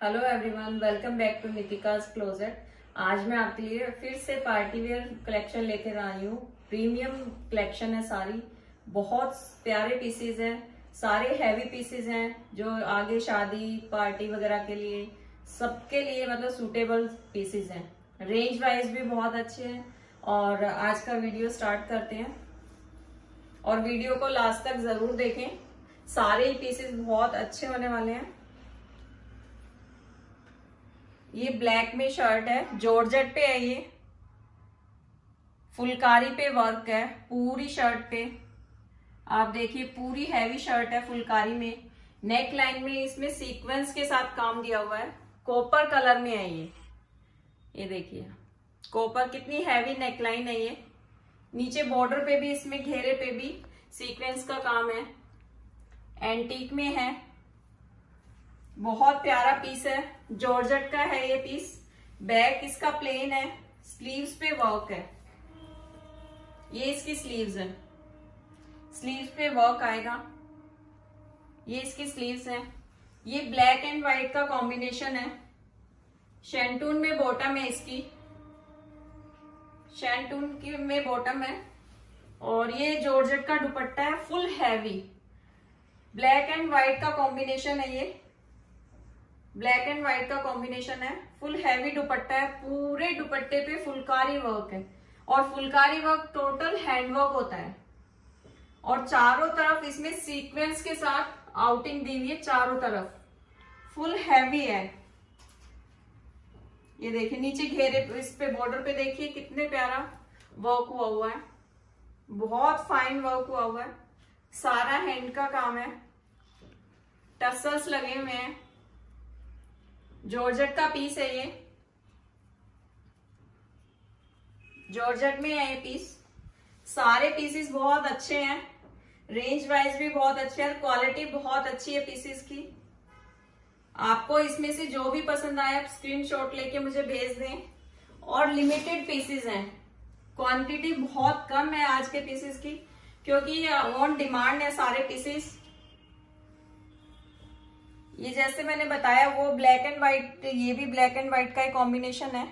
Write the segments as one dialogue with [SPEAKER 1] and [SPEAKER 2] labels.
[SPEAKER 1] Hello everyone welcome back to Nitika's closet आज मैं आपके लिए फिर से पार्टी वेयर कलेक्शन लेकर आई हूँ। प्रीमियम कलेक्शन है सारी। बहुत प्यारे पीसेज हैं। सारे हैवी पीसेज हैं जो आगे शादी पार्टी वगैरह के लिए सबके लिए मतलब सूटेबल पीसेज हैं। रेंज वाइज भी बहुत अच्छे हैं और आज का वीडियो स्टार्ट करते हैं। और वीडियो को लास्ट तक ज़रूर देखें। सारे पीसेस बहुत अच्छे होने वाले हैं। ये ब्लैक में शर्ट है, जॉर्जेट पे है ये। फुलकारी पे वर्क है, पूरी शर्ट पे। आप देखिए, पूरी हैवी शर्ट है फुलकारी में। नेक लाइन में इसमें सीक्वेंस के साथ काम दिया हुआ है। कॉपर कलर में है ये। ये देखिए। कॉपर कितनी हैवी नेक लाइन है ये। नीचे बॉर्डर पे भी, इसमें घेरे पे भी सीक्वेंस का काम है। एंटीक में है। बहुत प्यारा पीस है। जॉर्जट का है ये पीस बैक इसका प्लेन है। स्लीव्स पे वर्क है। ये इसकी स्लीव्स है। स्लीव्स पे वर्क आएगा। ये इसकी स्लीव्स है। ये ब्लैक एंड व्हाइट का कॉम्बिनेशन है। शेंटून में बॉटम है इसकी। शेंटून की में बॉटम है। और ये जॉर्जेट का दुपट्टा है full heavy black and white का कॉम्बिनेशन है ये। ब्लैक एंड व्हाइट का कॉम्बिनेशन है। फुल हैवी दुपट्टा है। पूरे दुपट्टे पे फुलकारी वर्क है। और फुलकारी वर्क टोटल हैंडवर्क होता है। और चारों तरफ़ इसमें सीक्वेंस के साथ आउटिंग दी हुई है चारों तरफ़। फुल हैवी है। ये देखिए, नीचे घेरे इस पे बॉर्डर पे देखिए, कितने प्यारा वर्क हुआ हुआ है। बहुत फाइन वर्क हुआ हुआ है। सारा हैंड का काम है। टसल्स लगे हुए हैं। जॉर्जेट का पीस है ये। जॉर्जेट में है ये पीस सारे पीसेस बहुत अच्छे हैं। रेंज वाइज भी बहुत अच्छे हैं क्वालिटी बहुत अच्छी है पीसेस की। आपको इसमें से जो भी पसंद आए, आप स्क्रीनशॉट लेके मुझे भेज दें। और लिमिटेड पीसेस हैं। क्वांटिटी बहुत कम है आज के पीसेस की, क्योंकि ऑन डिमांड है सारे पीसेस ये जैसे मैंने बताया, वो ब्लैक एंड व्हाइट ये भी ब्लैक एंड व्हाइट का एक कॉम्बिनेशन है।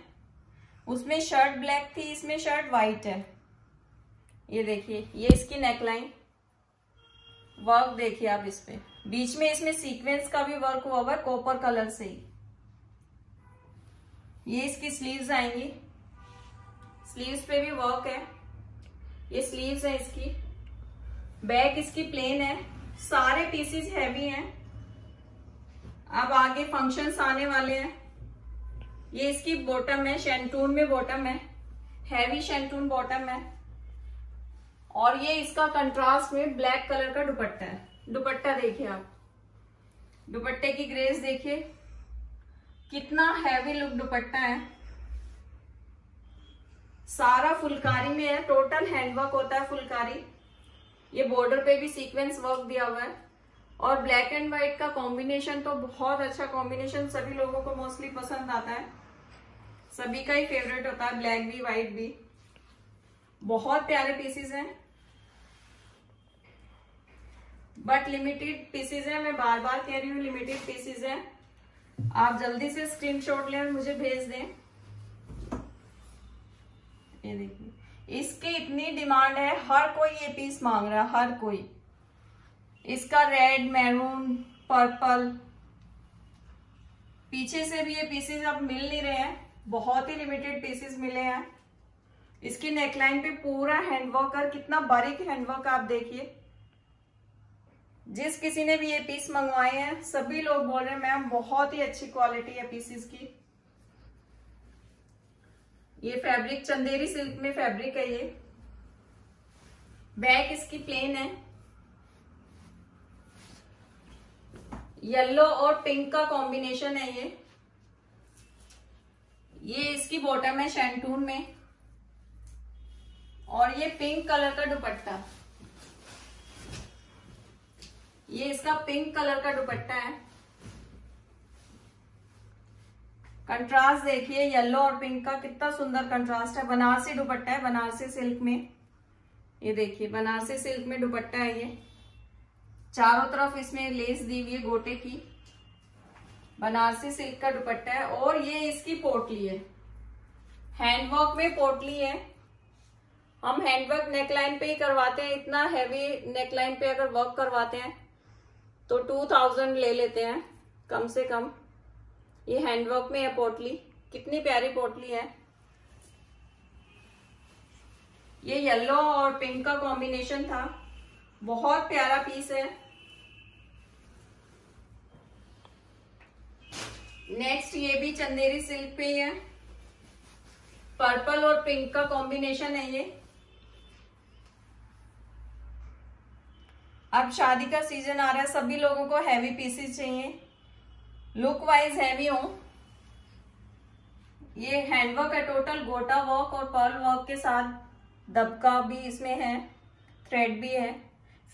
[SPEAKER 1] उसमें शर्ट ब्लैक थी, इसमें शर्ट व्हाइट है। ये देखिए, ये इसकी नेकलाइन वर्क देखिए आप इस पे। बीच में इसमें सीक्वेंस का भी वर्क हुआ हुआ है कॉपर कलर से ही। ये इसकी स्लीव्स आएँगी। स्लीव्स पे भी वर्क है। ये स्लीव्स है इसकी। बैक इसकी प्लेन है। सारे पीसेस हैवी हैं। अब आगे फ़ंक्शंस आने वाले हैं। ये इसकी बॉटम है शेंटून में बॉटम है हैवी शेंटून बॉटम है। और ये इसका कंट्रास्ट में ब्लैक कलर का दुपट्टा है। दुपट्टा देखिए आप। दुपट्टे की ग्रेस देखिए। कितना हैवी लुक दुपट्टा है। सारा फुलकारी में है टोटल हैंडवर्क होता है फुलकारी। ये बॉर्डर पे भी सीक्वेंस वर्क दिया हुआ है। और ब्लैक एंड व्हाइट का कॉम्बिनेशन तो बहुत अच्छा कॉम्बिनेशन सभी लोगों को मोस्टली पसंद आता है। सभी का ही फेवरेट होता है ब्लैक भी व्हाइट भी। बहुत प्यारे पीसेस हैं। बट लिमिटेड पीसेस हैं, मैं बार बार कह रही हूँ लिमिटेड पीसेस हैं। आप जल्दी से स्क्रीनशॉट लें और मुझे भेज दें। ये देखिए, इसकी इतनी डिमांड है, हर कोई ये पीस मांग रहा है, हर कोई। इसका रेड, मैरून, पर्पल, पीछे से भी ये पीसेस अब मिल नहीं रहे हैं। बहुत ही लिमिटेड पीसेस मिले हैं। इसकी नेकलाइन पे पूरा हैंडवर्क और कितना बारीक हैंडवर्क आप देखिए। जिस किसी ने भी ये पीस मंगवाए हैं, सभी लोग बोल रहे हैं, मैम, बहुत ही अच्छी क्वालिटी है पीसेस की। ये फैब्रिक चंदेरी सिल्क में फैब्रिक है ये। बैक इसकी प्लेन है। येलो और पिंक का कॉम्बिनेशन है ये। ये इसकी बॉटम है शैंटून में। और ये पिंक कलर का दुपट्टा। ये इसका पिंक कलर का दुपट्टा है। कंट्रास्ट देखिए, येलो और पिंक का कितना सुंदर कंट्रास्ट है। बनारसी दुपट्टा है, बनारसी सिल्क में। ये देखिए, बनारसी सिल्क में दुपट्टा है ये। चारों तरफ़ इसमें लेस दी हुई है गोटे की। बनारसी सिल्क का दुपट्टा है और ये इसकी पोटली है। हैंडवर्क में पोटली है। हम हैंडवर्क नेकलाइन पे ही करवाते हैं, इतना हैवी नेकलाइन पे अगर वर्क करवाते हैं तो टू थाउज़ेंड ले लेते हैं, कम से कम। ये हैंडवर्क में है पोटली, कितनी प्यारी पोटली है। ये येलो और पिंक का कॉम्बिनेशन था। बहुत प्यारा पीस है। नेक्स्ट ये भी चंदेरी सिल्क पे है पर्पल और पिंक का कॉम्बिनेशन है ये। अब शादी का सीज़न आ रहा है, सभी लोगों को हैवी पीसेस चाहिए। लुक वाइज हैवी हो। ये हैंडवर्क है टोटल गोटा वर्क और पर्ल वर्क के साथ दबका भी इसमें है थ्रेड भी है।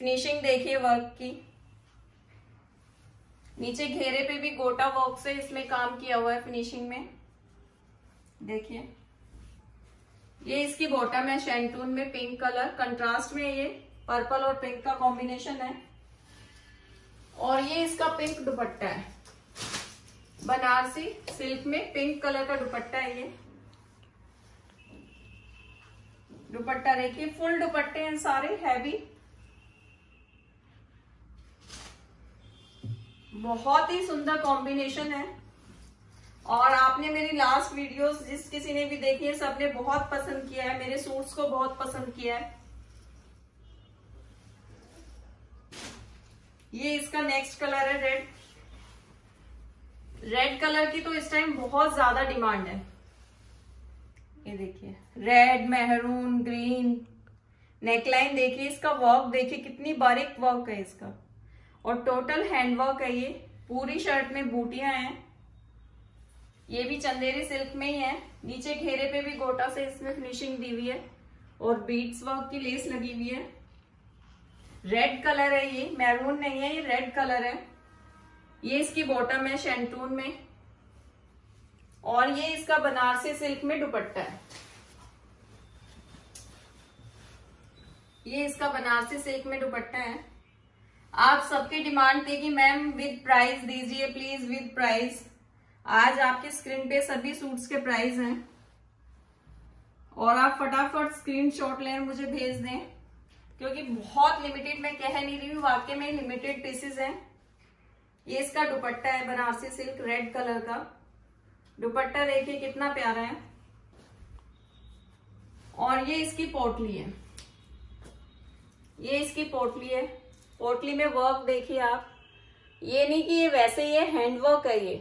[SPEAKER 1] फिनिशिंग देखिए वर्क की। नीचे घेरे पे भी गोटा वर्क से इसमें काम किया हुआ है फिनिशिंग में। देखिए। ये इसकी बॉटम है शेंटून में पिंक कलर कंट्रास्ट में ये पर्पल और पिंक का कॉम्बिनेशन है। और ये इसका पिंक दुपट्टा है। बनारसी सिल्क में पिंक कलर का दुपट्टा है ये। दुपट्टा देखिए फुल दुपट्टे हैं सारे हैवी बहुत ही सुंदर कॉम्बिनेशन है। और आपने मेरी लास्ट वीडियोस जिस किसी ने भी देखी है, सबने बहुत पसंद किया है। मेरे सूट्स को बहुत पसंद किया है। ये इसका नेक्स्ट कलर है रेड रेड कलर की तो इस टाइम बहुत ज़्यादा डिमांड है। ये देखिए रेड मेहरून ग्रीन नेकलाइन देखिए, इसका वर्क देखिए, कितनी बारीक वर्क है इसका। और टोटल हैंडवर्क है ये। पूरी शर्ट में बूटियाँ हैं। ये भी चंदेरी सिल्क में ही है। नीचे घेरे पे भी गोटा से इसमें फिनिशिंग दी हुई है। और बीट्स वर्क की लेस लगी हुई है। रेड कलर है ये। मैरून नहीं है, ये रेड कलर है। ये इसकी बॉटम है शेंटून में। और ये इसका बनारसी सिल्क में दुपट्टा है। ये इसका बनारसी सिल्क में दुपट्टा है। आप सबकी डिमांड थी कि मैम विद प्राइस दीजिए प्लीज़ विद प्राइस आज आपके स्क्रीन पे सभी सूट्स के प्राइस हैं। और आप फटाफट स्क्रीनशॉट लें मुझे भेज दें, क्योंकि बहुत लिमिटेड मैं कह नहीं रही हूँ, वाकई में लिमिटेड पीसेस हैं। ये इसका दुपट्टा है, बनारसी सिल्क रेड कलर का। दुपट्टा देखिए कितना प्यारा है। और ये इसकी पोटली है। ये इसकी पोटली है। पोटली में वर्क देखिए आप। ये नहीं कि ये वैसे ही है हैंडवर्क है ये।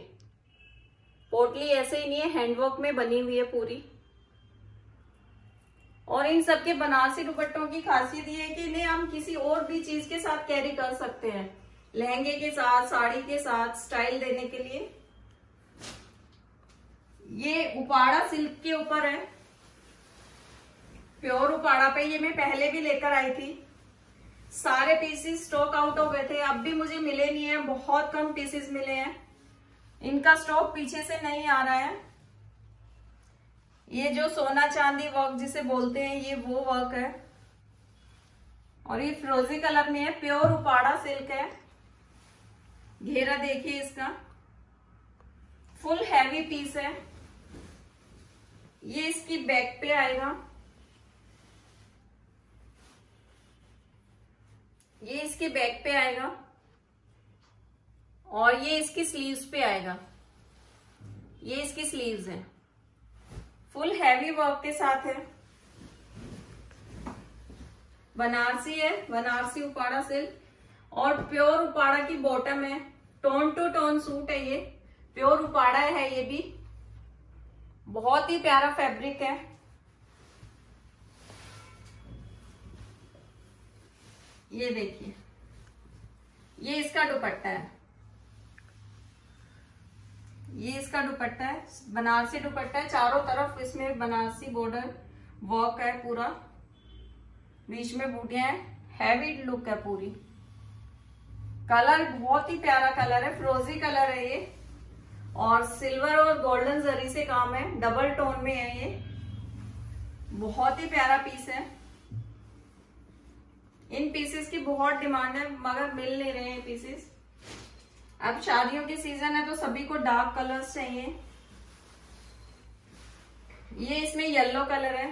[SPEAKER 1] पोटली ऐसे ही नहीं है हैंडवर्क में बनी हुई है पूरी। और इन सबके बनारसी दुपट्टों की खासियत ये है कि इन्हें हम किसी और भी चीज़ के साथ कैरी कर सकते हैं। लहंगे के साथ, साड़ी के साथ स्टाइल देने के लिए। ये उपाड़ा सिल्क के ऊपर है। प्योर उपाड़ा पे ये मैं पहले भी लेकर आई थी। सारे पीसेस स्टॉक आउट हो गए थे, अब भी मुझे मिले नहीं है, बहुत कम पीसेस मिले हैं। इनका स्टॉक पीछे से नहीं आ रहा है। ये जो सोना चांदी वर्क जिसे बोलते हैं, ये वो वर्क है। और ये फ्रोजी कलर में है प्योर उपाड़ा सिल्क है। घेरा देखिए इसका। फुल हैवी पीस है। ये इसकी बैक पे आएगा। ये इसके बैक पे आएगा और ये इसकी स्लीव्स पे आएगा। ये इसकी स्लीव्स है। फुल हैवी वर्क के साथ है। बनारसी है, बनारसी उपाड़ा सिल्क और प्योर उपाड़ा की बॉटम है। टोन टू टोन सूट है ये। प्योर उपाड़ा है ये भी। बहुत ही प्यारा फैब्रिक है। ये देखिए। ये इसका दुपट्टा है। ये इसका दुपट्टा है। बनारसी दुपट्टा है। चारों तरफ़ इसमें बनारसी बॉर्डर वर्क है पूरा। बीच में बूटियाँ हैं। हैवी लुक है पूरी। कलर बहुत ही प्यारा कलर है। फ्रोजी कलर है ये। और सिल्वर और गोल्डन जरी से काम है। डबल टोन में है ये। बहुत ही प्यारा पीस है। इन पीसेस की बहुत डिमांड है, मगर मिल नहीं रहे हैं पीसेस अब शादियों के सीज़न है तो सभी को डार्क कलर्स चाहिए। ये इसमें येलो कलर है।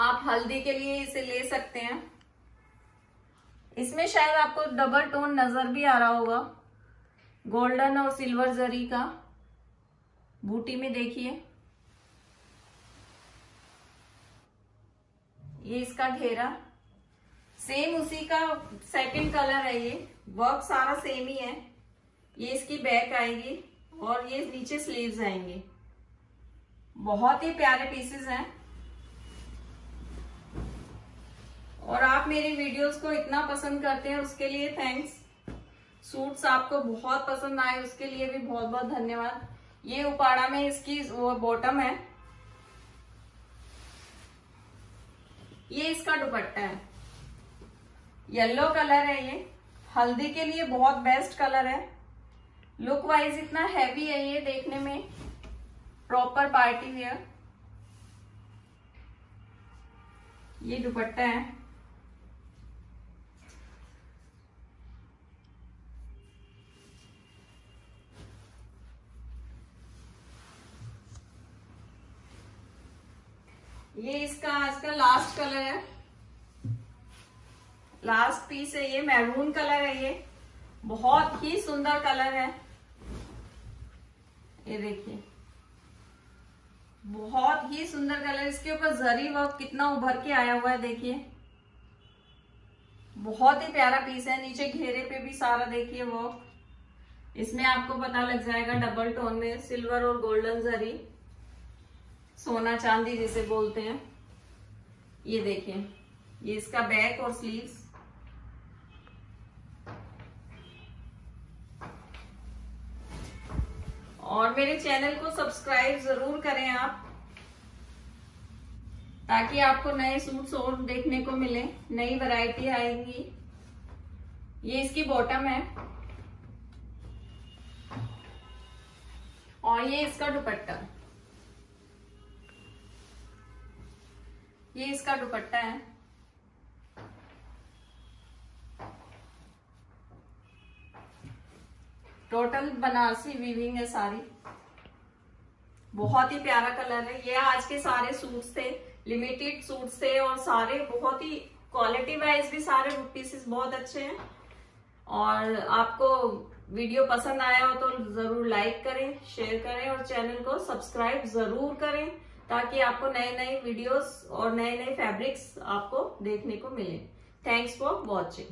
[SPEAKER 1] आप हल्दी के लिए इसे ले सकते हैं। इसमें शायद आपको डबल टोन नज़र भी आ रहा होगा। गोल्डन और सिल्वर जरी का। बूटी में देखिए। ये इसका घेरा। सेम उसी का सेकंड कलर है ये। वर्क सारा सेम ही है। ये इसकी बैक आएगी और ये नीचे स्लीव्स आएँगे। बहुत ही प्यारे पीसेस हैं। और आप मेरी वीडियोस को इतना पसंद करते हैं, उसके लिए थैंक्स सूट्स आपको बहुत पसंद आए, उसके लिए भी बहुत बहुत धन्यवाद। ये उपाड़ा में इसकी वो बॉटम है। ये इसका दुपट्टा है। येलो कलर है ये। हल्दी के लिए बहुत बेस्ट कलर है। लुक वाइज इतना हैवी है ये देखने में। प्रॉपर पार्टी वेयर ये दुपट्टा है। ये इसका इसका लास्ट कलर है। लास्ट पीस है ये मैरून कलर है ये। बहुत ही सुंदर कलर है। ये देखिए। बहुत ही सुंदर कलर इसके ऊपर जरी वर्क कितना उभर के आया हुआ है, देखिए। बहुत ही प्यारा पीस है। नीचे घेरे पे भी सारा देखिए वर्क इसमें आपको पता लग जाएगा डबल टोन में सिल्वर और गोल्डन जरी सोना चांदी जिसे बोलते हैं। ये देखिए, ये इसका बैक और स्लीव्स। और मेरे चैनल को सब्सक्राइब ज़रूर करें आप, ताकि आपको नए सूट्स और देखने को मिले, नई वैरायटी आएँगी। ये इसकी बॉटम है। और ये इसका दुपट्टा। ये इसका दुपट्टा है। टोटल बनारसी वीविंग है सारी। बहुत ही प्यारा कलर है। ये आज के सारे सूट्स थे लिमिटेड सूट्स थे और सारे बहुत ही क्वालिटी वाइज भी सारे पीसेस बहुत अच्छे हैं। और आपको वीडियो पसंद आया हो तो ज़रूर लाइक करें शेयर करें और चैनल को सब्सक्राइब ज़रूर करें। ताकि आपको नए नए वीडियोस और नए नए फैब्रिक्स आपको देखने को मिले। Thanks for watching